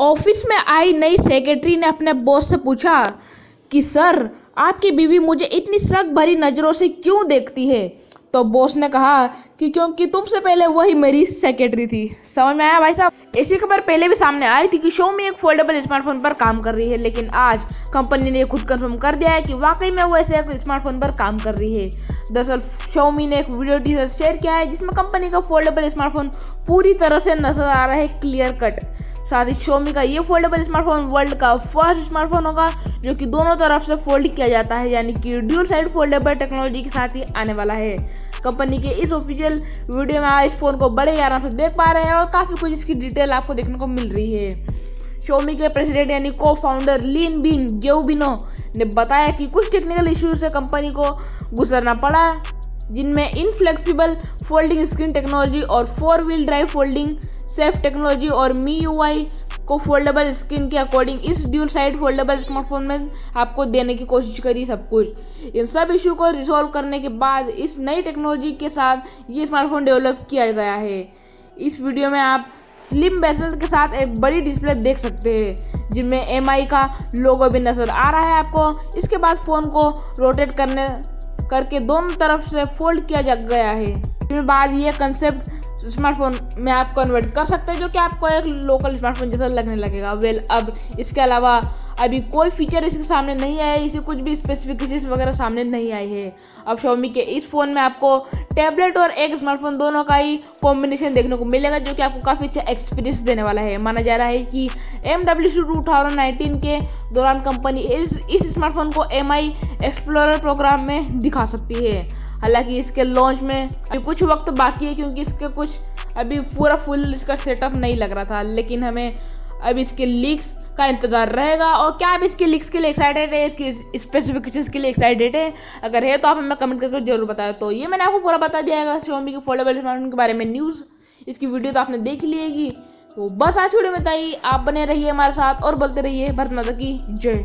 Office में आई नई secretary ने अपने बॉस से पूछा कि, सर, आपकी बीवी मुझे इतनी शक भरी नज़रों से क्यों देखती है? तो बॉस ने कहा कि, क्योंकि तुमसे पहले वही मेरी सेक्रेटरी थी। समझ में आया भाई साहब? ऐसी खबर पहले भी सामने आई थी कि शोमी एक फोल्डेबल स्मार्टफ़ोन पर काम कर रही है, लेकिन आज कंपनी ने खुद कंफर्म कर दिया है कि वाकई में वो ऐसे एक स्मार्टफ़ोन पर काम कर रही है। दरअसल शोमी ने एक वीडियो टीजर शेयर किया है, जिसमें कंपनी का फोल्डेबल स्मार्टफ़ोन पूरी तरह से नज़र आ रहा है क्लियर कट साथ ही शोमी का ये फोल्डेबल स्मार्टफ़ोन वर्ल्ड का फ़र्स्ट स्मार्टफ़ोन होगा, जो कि दोनों तरफ़ से फोल्ड किया जाता है, यानी कि ड्यूल साइड फोल्डेबल टेक्नोलॉजी के साथ ही आने वाला है। कंपनी के इस ऑफिशियल वीडियो में आप इस फ़ोन को बड़े आराम से देख पा रहे हैं और काफ़ी कुछ इसकी डिटेल आपको देखने को मिल रही है। शोमी के प्रेसिडेंट यानी को फाउंडर लीन बिन जेउबिनो ने बताया कि कुछ टेक्निकल इश्यूज़ से कंपनी को गुजरना पड़ा, जिनमें इनफ्लेक्सिबल फोल्डिंग स्क्रीन टेक्नोलॉजी और four wheel drive folding safe technology और मी यू आई को फोल्डेबल स्क्रीन के अकॉर्डिंग इस ड्यूल साइड फोल्डेबल स्मार्टफ़ोन में आपको देने की कोशिश करी सब कुछ। इन सब इशू को रिजॉल्व करने के बाद इस नई टेक्नोलॉजी के साथ ये स्मार्टफ़ोन डेवलप किया गया है। इस वीडियो में आप स्लिम बेसल के साथ एक बड़ी डिस्प्ले देख सकते हैं, जिनमें MI का लोगो भी नज़र आ रहा है आपको। इसके बाद फ़ोन को रोटेट करने, करके दोनों तरफ़ से फोल्ड किया जा गया है। बाद ये कंसेप्ट स्मार्टफ़ोन में आप कन्वर्ट कर सकते हैं, जो कि आपको एक लोकल स्मार्टफ़ोन जैसा लगने लगेगा। वेल अब इसके अलावा अभी कोई फीचर इसके सामने नहीं आया है, इसे कुछ भी स्पेसिफिकेशन वगैरह सामने नहीं आई है। अब शॉमी के इस फ़ोन में आपको टैबलेट और एक स्मार्टफ़ोन दोनों का ही कॉम्बिनेशन देखने को मिलेगा, जो कि आपको काफ़ी अच्छा एक्सपीरियंस देने वाला है। माना जा रहा है कि M W two thousand nineteen के दौरान कंपनी इस इस स्मार्टफ़ोन को एम आई एक्सप्लोरर प्रोग्राम में दिखा सकती है। हालाँकि इसके लॉन्च में अभी कुछ वक्त बाकी है क्योंकि इसके कुछ अभी पूरा फुल इसका सेटअप नहीं लग रहा था। लेकिन हमें अब इसके लीक्स का इंतज़ार रहेगा और क्या आप इसके लिक्स के लिए एक्साइटेड है? इसकी स्पेसिफिकेशन के लिए एक्साइटेड है? अगर है तो आप हमें कमेंट करके ज़रूर बताएँ। तो ये मैंने आपको पूरा बता दिया है। शोमी के फोल्डेबल स्मार्टफ़ोन के बारे में न्यूज़ इसकी वीडियो तो आपने देख लिएगी तो बस आज वीडियो बताइए आप बने रहिए हमारे साथ और बोलते रहिए, भरत माता की जय।